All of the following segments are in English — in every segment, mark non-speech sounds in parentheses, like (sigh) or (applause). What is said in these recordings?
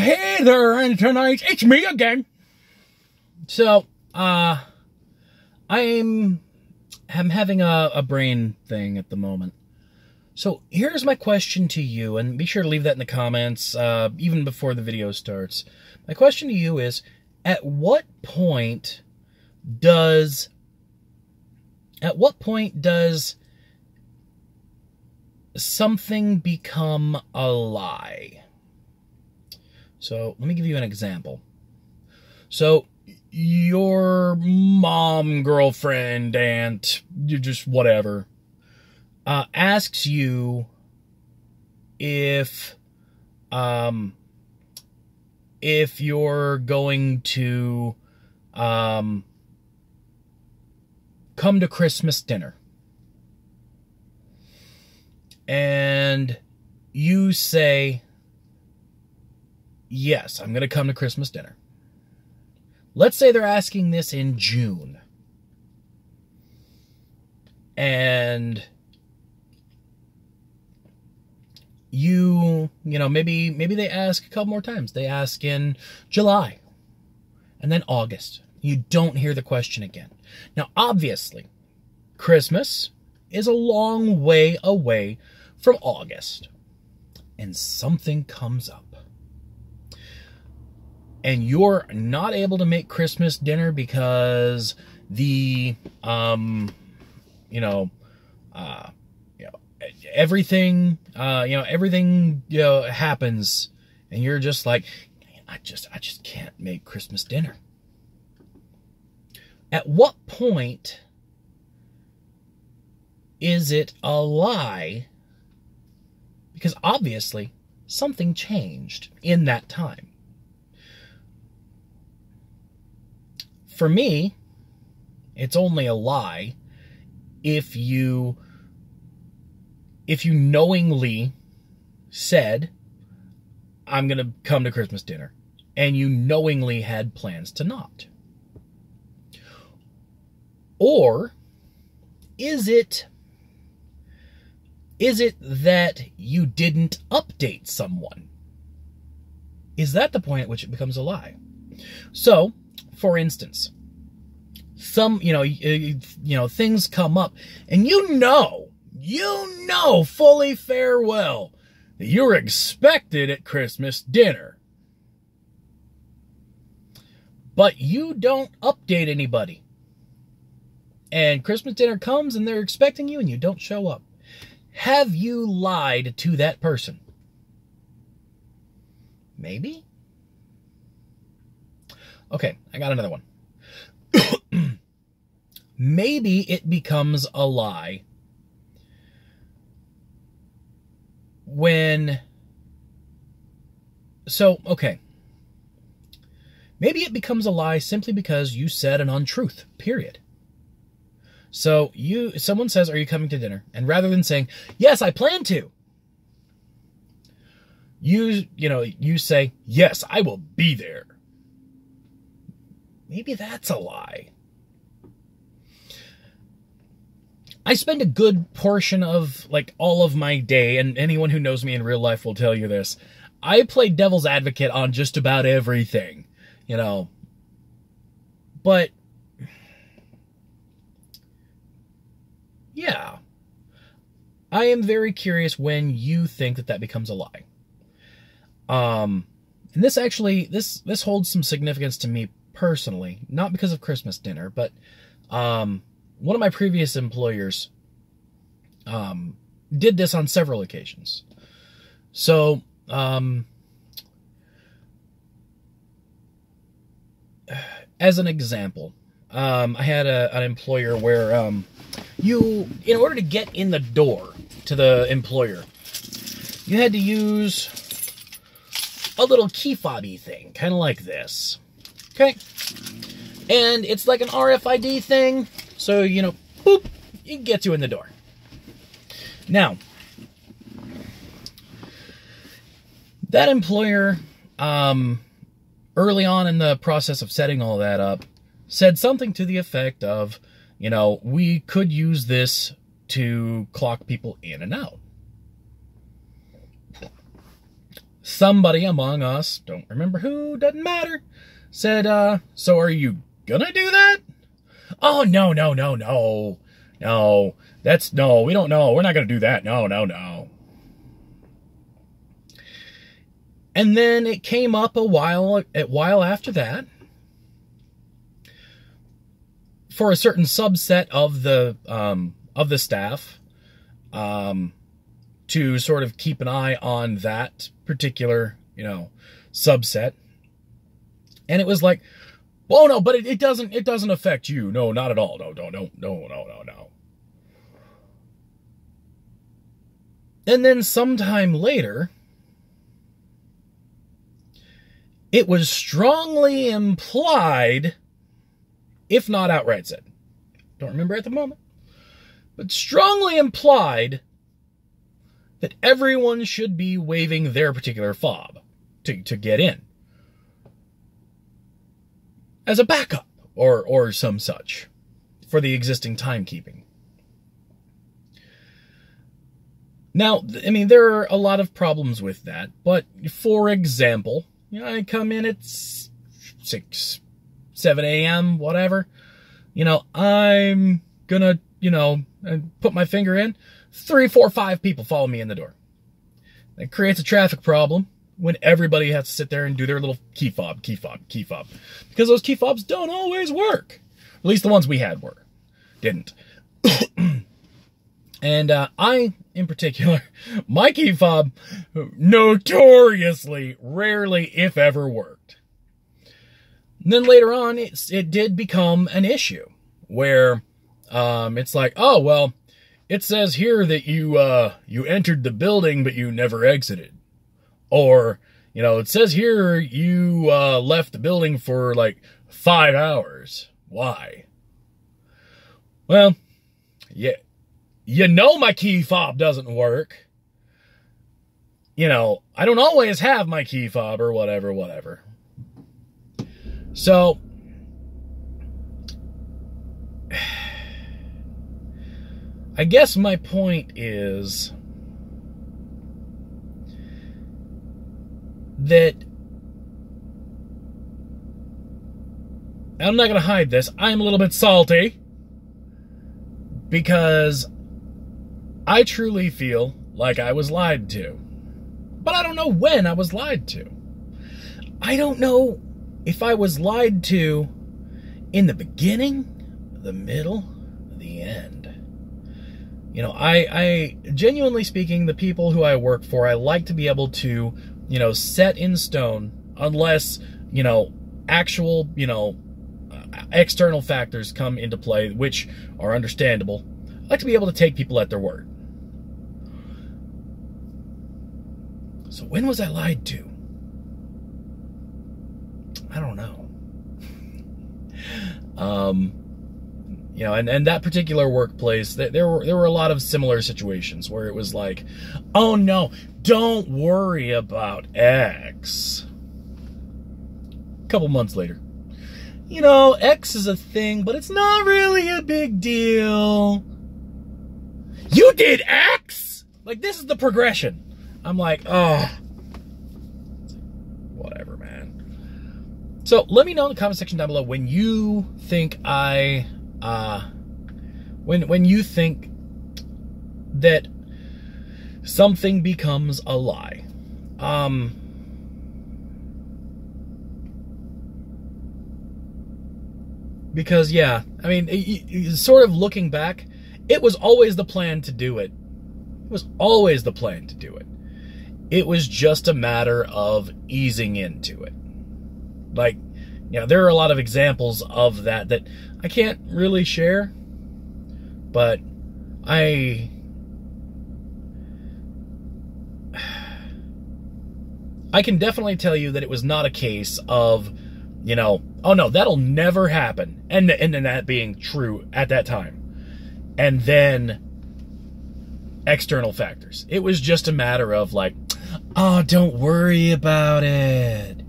hey there, and tonight it's me again. So, uh, I'm I'm having a, a brain thing at the moment. So here's my question to you, and be sure to leave that in the comments, uh, even before the video starts. My question to you is, at what point does, at what point does something become a lie? So let me give you an example. So your mom, girlfriend, aunt, you just whatever, uh, asks you if, um, if you're going to, um, come to Christmas dinner. And you say, yes, I'm going to come to Christmas dinner. Let's say they're asking this in June. And you, you know, maybe maybe they ask a couple more times. They ask in July and then August. You don't hear the question again. Now, obviously, Christmas is a long way away from August. And something comes up and you're not able to make Christmas dinner because the um you know uh you know everything uh you know everything you know happens and you're just like I just I just can't make Christmas dinner. At what point is it a lie? Because obviously something changed in that time. For me, it's only a lie if you if you knowingly said I'm going to come to Christmas dinner and you knowingly had plans to not. Or is it is it that you didn't update someone? Is that the point at which it becomes a lie? So, for instance, some, you know, you know, things come up and you know, you know fully farewell that you're expected at Christmas dinner. But you don't update anybody. And Christmas dinner comes and they're expecting you and you don't show up. Have you lied to that person? Maybe? Okay, I got another one. (clears throat) Maybe it becomes a lie when. So, okay. Maybe it becomes a lie simply because you said an untruth, period. So you someone says, "Are you coming to dinner?" And rather than saying, "Yes, I plan to," you you know, you say, "Yes, I will be there." Maybe that's a lie. I spend a good portion of like all of my day, and anyone who knows me in real life will tell you this. I play devil's advocate on just about everything, you know. But yeah. I am very curious when you think that that becomes a lie. Um and this actually this this holds some significance to me personally, not because of Christmas dinner, but um, one of my previous employers um, did this on several occasions. So, um, as an example, um, I had a, an employer where um, you, in order to get in the door to the employer, you had to use a little key fobby thing, kind of like this. Okay. And it's like an RFID thing. So, you know, boop, it gets you in the door. Now, that employer, um, early on in the process of setting all that up, said something to the effect of, you know, we could use this to clock people in and out. somebody among us, don't remember who, doesn't matter, said, uh, so are you gonna do that? Oh, no, no, no, no. No, that's, no, we don't know. We're not gonna do that. No, no, no. And then it came up a while, a while after that for a certain subset of the, um, of the staff, um, to sort of keep an eye on that particular, you know, subset. And it was like, oh no, but it, it doesn't it doesn't affect you. No, not at all. No, no, no, no, no, no, no. And then sometime later, it was strongly implied, if not outright said, don't remember at the moment, but strongly implied that everyone should be waving their particular fob to, to get in as a backup or, or some such for the existing timekeeping. Now, I mean, there are a lot of problems with that, but for example, you know, I come in at 6, 7 a.m., whatever. You know, I'm gonna, you know, put my finger in three, four, five people follow me in the door. It creates a traffic problem when everybody has to sit there and do their little key fob, key fob, key fob. Because those key fobs don't always work. At least the ones we had were. Didn't. (coughs) and uh, I, in particular, (laughs) my key fob notoriously, rarely, if ever, worked. And then later on, it, it did become an issue where um, it's like, oh, well, it says here that you uh, you entered the building but you never exited. Or, you know, it says here you uh, left the building for like five hours. Why? Well, yeah, you know my key fob doesn't work. You know, I don't always have my key fob or whatever, whatever. So, (sighs) I guess my point is that I'm not going to hide this. I'm a little bit salty because I truly feel like I was lied to. But I don't know when I was lied to. I don't know if I was lied to in the beginning, the middle, the end. You know, I, I genuinely speaking, the people who I work for, I like to be able to, you know, set in stone unless, you know, actual, you know, external factors come into play, which are understandable. I like to be able to take people at their word. So when was I lied to? I don't know. (laughs) um, you know, and, and that particular workplace, there were there were a lot of similar situations where it was like, oh no, don't worry about X. A couple months later, you know, X is a thing, but it's not really a big deal. You did X? Like this is the progression. I'm like, oh, whatever, man. So let me know in the comment section down below when you think I uh, when when you think that something becomes a lie. Um, because yeah, I mean, sort of looking back, it was always the plan to do it. It was always the plan to do it. It was just a matter of easing into it. Like, know, there are a lot of examples of that that I can't really share, but I (sighs) I can definitely tell you that it was not a case of, you know, oh no, that'll never happen, and and then that being true at that time, and then external factors. It was just a matter of like, oh, don't worry about it.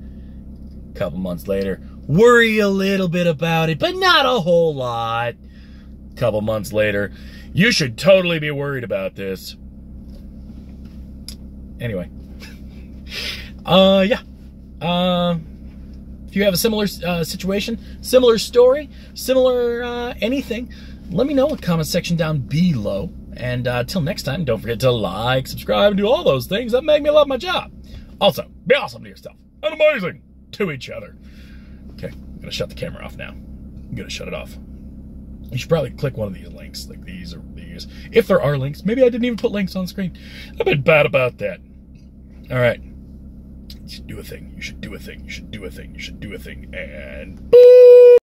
A couple months later, worry a little bit about it, but not a whole lot. A couple months later, you should totally be worried about this. Anyway, (laughs) Uh, yeah. Uh, if you have a similar uh, situation, similar story, similar uh, anything, let me know in the comment section down below. And uh, till next time, don't forget to like, subscribe, and do all those things that make me love my job. Also, be awesome to yourself and amazing to each other. Okay, I'm gonna shut the camera off now. I'm gonna shut it off. You should probably click one of these links, like these or these. If there are links, maybe I didn't even put links on screen. I've been bad about that. All right. You should do a thing. You should do a thing. You should do a thing. You should do a thing. And boom!